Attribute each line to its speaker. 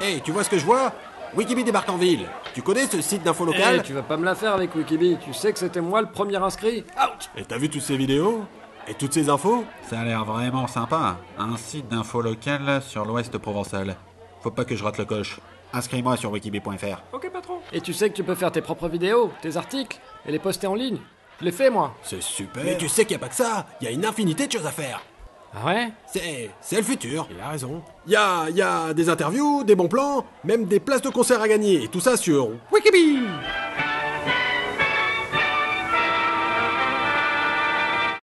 Speaker 1: Hey, tu vois ce que je vois? Wikibee débarque en ville. Tu connais ce site d'info
Speaker 2: Eh,
Speaker 1: locale
Speaker 2: tu vas pas me la faire avec Wikibee. Tu sais que c'était moi le premier inscrit. Ouch
Speaker 1: Et t'as vu toutes ces vidéos? Et toutes ces infos?
Speaker 3: Ça a l'air vraiment sympa. Un site d'info locale sur l'ouest provençal. Faut pas que je rate le coche. Inscris-moi sur wikibee.fr.
Speaker 2: Ok, patron. Et tu sais que tu peux faire tes propres vidéos, tes articles, et les poster en ligne. Je l'ai fait, moi.
Speaker 1: C'est super. Mais tu sais qu'il n'y a pas que ça. Il y a une infinité de choses à faire.
Speaker 2: Ah ouais?
Speaker 1: C'est, c'est le futur. Il a raison. Il y a, il y a des interviews, des bons plans, même des places de concert à gagner. Et tout ça sur Wikibee.